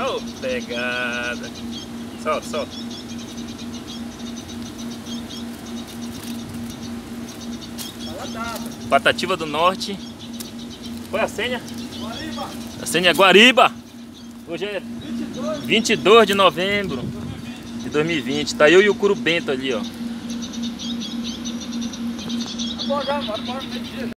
Oh, pegada. Solta, solta. Patativa do Norte. Qual é a senha? Guariba. A senha é Guariba. Hoje é 22 de novembro de 2020. Tá eu e o Curo Bento ali, ó. Agora, agora, agora,